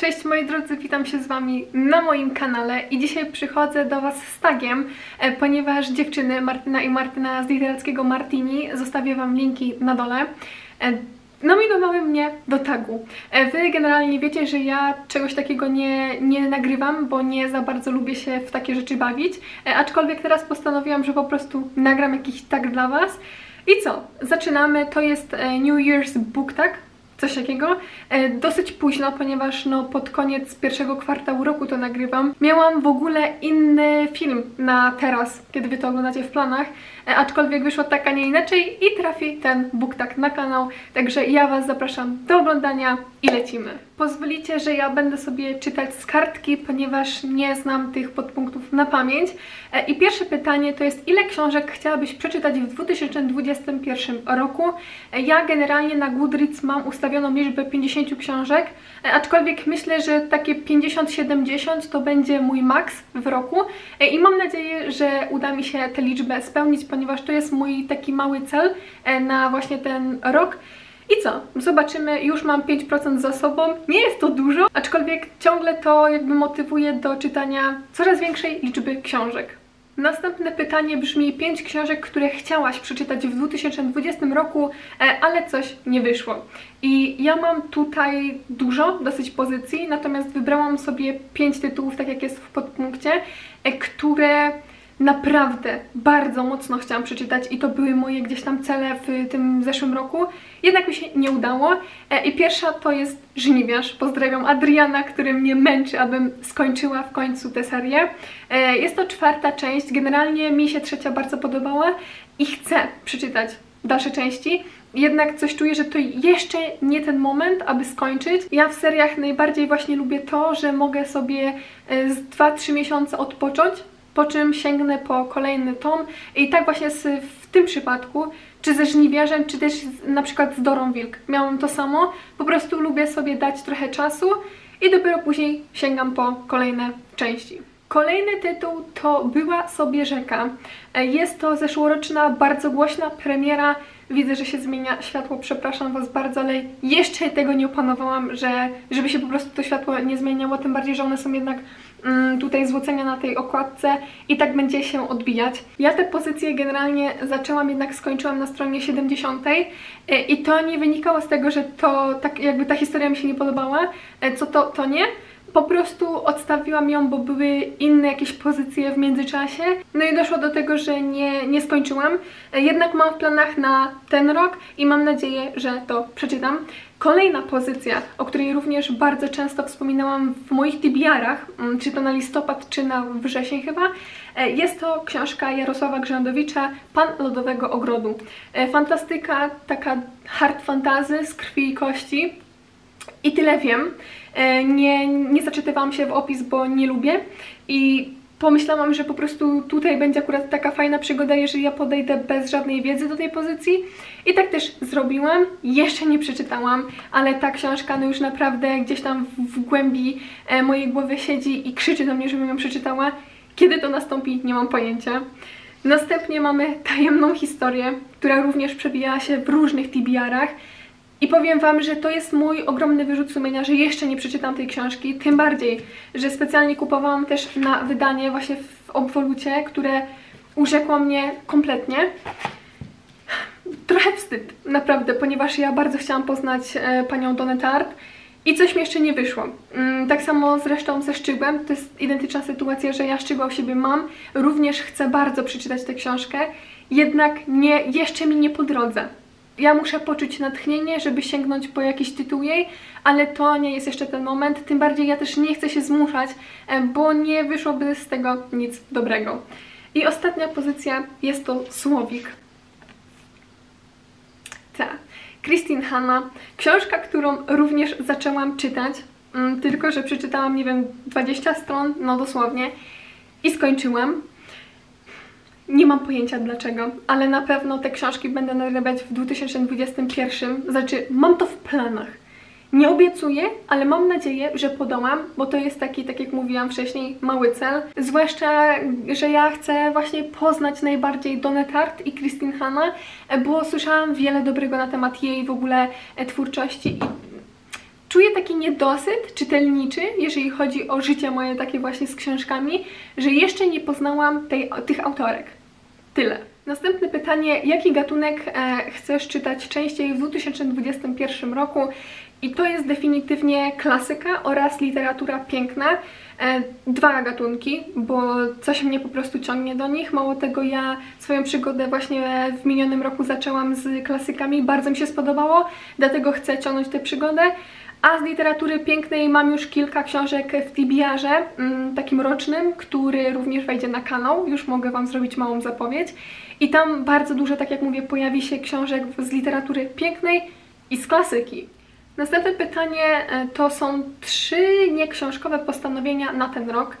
Cześć moi drodzy, witam się z Wami na moim kanale i dzisiaj przychodzę do Was z tagiem, e, ponieważ dziewczyny Martyna i Martyna z literackiego Martini, zostawię Wam linki na dole, e, nominowały mnie do tagu. E, Wy generalnie wiecie, że ja czegoś takiego nie, nie nagrywam, bo nie za bardzo lubię się w takie rzeczy bawić, aczkolwiek teraz postanowiłam, że po prostu nagram jakiś tag dla Was. I co? Zaczynamy, to jest New Year's Book Tag, coś takiego. E, dosyć późno, ponieważ no, pod koniec pierwszego kwartału roku to nagrywam. Miałam w ogóle inny film na teraz, kiedy wy to oglądacie w planach, e, aczkolwiek wyszło tak, a nie inaczej i trafi ten BookTag na kanał, także ja Was zapraszam do oglądania i lecimy. Pozwolicie, że ja będę sobie czytać z kartki, ponieważ nie znam tych podpunktów na pamięć. E, I pierwsze pytanie to jest, ile książek chciałabyś przeczytać w 2021 roku? Ja generalnie na Goodreads mam ustawioną liczbę 50 książek, e, aczkolwiek myślę, że takie 50-70 to będzie mój maks w roku E, i mam nadzieję, że uda mi się tę liczbę spełnić, ponieważ to jest mój taki mały cel e, na właśnie ten rok. I co? Zobaczymy, już mam 5% za sobą. Nie jest to dużo, aczkolwiek ciągle to jakby motywuje do czytania coraz większej liczby książek. Następne pytanie brzmi: 5 książek, które chciałaś przeczytać w 2020 roku, e, ale coś nie wyszło. I ja mam tutaj dużo, dosyć pozycji, natomiast wybrałam sobie 5 tytułów, tak jak jest w podpunkcie, e, które naprawdę bardzo mocno chciałam przeczytać i to były moje gdzieś tam cele w tym zeszłym roku. Jednak mi się nie udało. E, I pierwsza to jest Żniwiarz. Pozdrawiam Adriana, który mnie męczy, abym skończyła w końcu tę serię. E, Jest to czwarta część. Generalnie mi się trzecia bardzo podobała i chcę przeczytać dalsze części. Jednak coś czuję, że to jeszcze nie ten moment, aby skończyć. Ja w seriach najbardziej właśnie lubię to, że mogę sobie e, z 2-3 miesiące odpocząć, po czym sięgnę po kolejny tom. I tak właśnie w tym przypadku, czy ze Żniwiarzem, czy też na przykład z Dorą Wilk. Miałam to samo. Po prostu lubię sobie dać trochę czasu i dopiero później sięgam po kolejne części. Kolejny tytuł to Była sobie rzeka. E, Jest to zeszłoroczna, bardzo głośna premiera. Widzę, że się zmienia światło, przepraszam Was bardzo, ale jeszcze tego nie opanowałam, że, żeby się po prostu to światło nie zmieniało, tym bardziej, że one są jednak mm, tutaj złocenia na tej okładce i tak będzie się odbijać. Ja te pozycje generalnie zaczęłam, jednak skończyłam na stronie 70 e, i to nie wynikało z tego, że to tak jakby ta historia mi się nie podobała, e, co to, to nie, po prostu odstawiłam ją, bo były inne jakieś pozycje w międzyczasie. No i doszło do tego, że nie, nie skończyłam. Jednak mam w planach na ten rok i mam nadzieję, że to przeczytam. Kolejna pozycja, o której również bardzo często wspominałam w moich TBR-ach, mm, czy to na listopad, czy na wrzesień chyba, e, jest to książka Jarosława Grzędowicza Pan Lodowego Ogrodu. E, Fantastyka, taka hard fantazy z krwi i kości. I tyle wiem. E, Nie, nie zaczytywałam się w opis, bo nie lubię. I pomyślałam, że po prostu tutaj będzie akurat taka fajna przygoda, jeżeli ja podejdę bez żadnej wiedzy do tej pozycji. I tak też zrobiłam. Jeszcze nie przeczytałam, ale ta książka no już naprawdę gdzieś tam w, głębi e, mojej głowy siedzi i krzyczy do mnie, żebym ją przeczytała. Kiedy to nastąpi, nie mam pojęcia. Następnie mamy tajemną historię, która również przebijała się w różnych TBR-ach. I powiem Wam, że to jest mój ogromny wyrzut sumienia, że jeszcze nie przeczytam tej książki. Tym bardziej, że specjalnie kupowałam też na wydanie właśnie w obwolucie, które urzekło mnie kompletnie. Trochę wstyd, naprawdę, ponieważ ja bardzo chciałam poznać e, panią Donetart i coś mi jeszcze nie wyszło. Mm, tak samo zresztą ze Szczygłem, to jest identyczna sytuacja, że ja Szczygła u siebie mam. Również chcę bardzo przeczytać tę książkę, jednak nie, jeszcze mi nie po drodze ja muszę poczuć natchnienie, żeby sięgnąć po jakiś tytuł jej, ale to nie jest jeszcze ten moment. Tym bardziej ja też nie chcę się zmuszać, e, bo nie wyszłoby z tego nic dobrego. I ostatnia pozycja jest to Słowik. Tak. Christine Hanna. Książka, którą również zaczęłam czytać, mm, tylko że przeczytałam, nie wiem, 20 stron, no dosłownie, i skończyłam. Nie mam pojęcia dlaczego, ale na pewno te książki będę nadrabiać w 2021. Znaczy, mam to w planach. Nie obiecuję, ale mam nadzieję, że podołam, bo to jest taki, tak jak mówiłam wcześniej, mały cel. Zwłaszcza, że ja chcę właśnie poznać najbardziej Donetart i Christine Hanna, bo słyszałam wiele dobrego na temat jej w ogóle e, twórczości czuję taki niedosyt czytelniczy, jeżeli chodzi o życie moje takie właśnie z książkami, że jeszcze nie poznałam tej, tych autorek. Tyle. Następne pytanie, jaki gatunek e, chcesz czytać częściej w 2021 roku? I to jest definitywnie klasyka oraz literatura piękna. E, dwa gatunki, bo coś mnie po prostu ciągnie do nich. Mało tego, ja swoją przygodę właśnie w minionym roku zaczęłam z klasykami, bardzo mi się spodobało, dlatego chcę ciągnąć tę przygodę. A z literatury pięknej mam już kilka książek w TBR-ze, mm, takim rocznym, który również wejdzie na kanał. Już mogę Wam zrobić małą zapowiedź. I tam bardzo dużo, tak jak mówię, pojawi się książek z literatury pięknej i z klasyki. Następne pytanie e, to są trzy nieksiążkowe postanowienia na ten rok.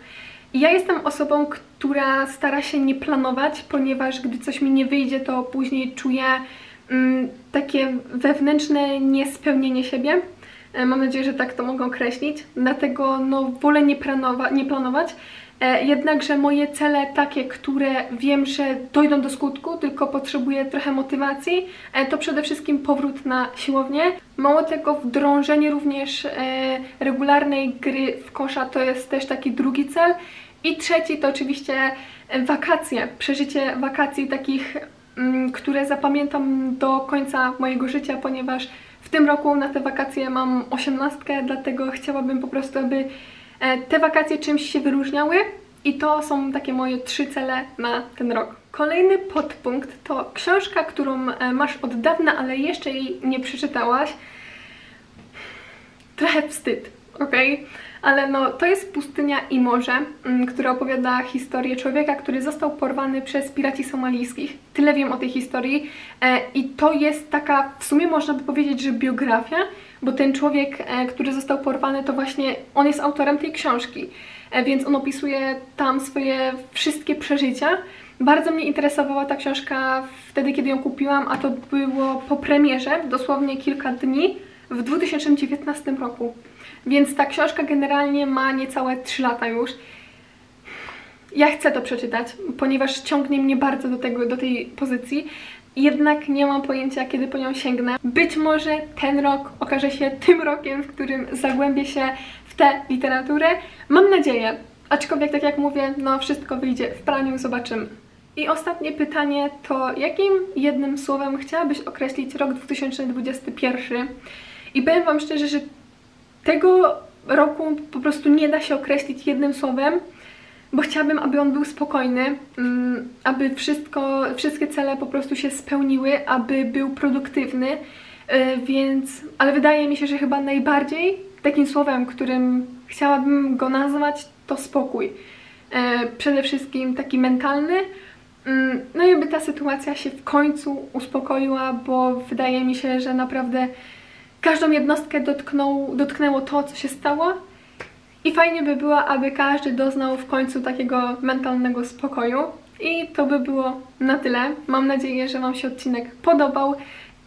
Ja jestem osobą, która stara się nie planować, ponieważ gdy coś mi nie wyjdzie, to później czuję mm, takie wewnętrzne niespełnienie siebie. E, mam nadzieję, że tak to mogę określić. Dlatego no, wolę nie, planowa nie planować. E, jednakże moje cele takie, które wiem, że dojdą do skutku, tylko potrzebuję trochę motywacji, e, to przede wszystkim powrót na siłownię. Mało tego, wdrążenie również regularnej gry w kosza to jest też taki drugi cel. I trzeci to oczywiście wakacje, przeżycie wakacji takich, mm, które zapamiętam do końca mojego życia, ponieważ w tym roku na te wakacje mam osiemnastkę, dlatego chciałabym po prostu, aby e, te wakacje czymś się wyróżniały i to są takie moje trzy cele na ten rok. Kolejny podpunkt to książka, którą e, masz od dawna, ale jeszcze jej nie przeczytałaś. Trochę wstyd, ok? Ale no, to jest Pustynia i Morze, mm, które opowiada historię człowieka, który został porwany przez piraci somalijskich. Tyle wiem o tej historii e, i to jest taka, w sumie można by powiedzieć, że biografia, bo ten człowiek, e, który został porwany, to właśnie on jest autorem tej książki, e, więc on opisuje tam swoje wszystkie przeżycia. Bardzo mnie interesowała ta książka wtedy, kiedy ją kupiłam, a to było po premierze, dosłownie kilka dni w 2019 roku. Więc ta książka generalnie ma niecałe 3 lata już. Ja chcę to przeczytać, ponieważ ciągnie mnie bardzo do, tego, do tej pozycji. Jednak nie mam pojęcia, kiedy po nią sięgnę. Być może ten rok okaże się tym rokiem, w którym zagłębię się w tę literaturę. Mam nadzieję. Aczkolwiek, tak jak mówię, no wszystko wyjdzie w praniu, zobaczymy. I ostatnie pytanie to, jakim jednym słowem chciałabyś określić rok 2021? I powiem Wam szczerze, że tego roku po prostu nie da się określić jednym słowem, bo chciałabym, aby on był spokojny, mm, aby wszystko, wszystkie cele po prostu się spełniły, aby był produktywny, e, więc, ale wydaje mi się, że chyba najbardziej takim słowem, którym chciałabym go nazwać, to spokój. E, przede wszystkim taki mentalny, mm, no i aby ta sytuacja się w końcu uspokoiła, bo wydaje mi się, że naprawdę każdą jednostkę dotknął, dotknęło to, co się stało i fajnie by było, aby każdy doznał w końcu takiego mentalnego spokoju. I to by było na tyle. Mam nadzieję, że Wam się odcinek podobał.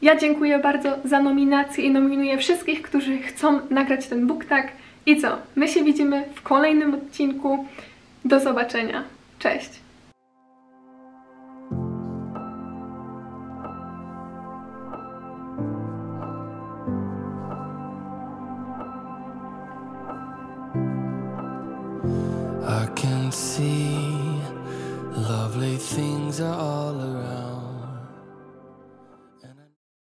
Ja dziękuję bardzo za nominację i nominuję wszystkich, którzy chcą nagrać ten BookTag. I co? My się widzimy w kolejnym odcinku. Do zobaczenia. Cześć! to all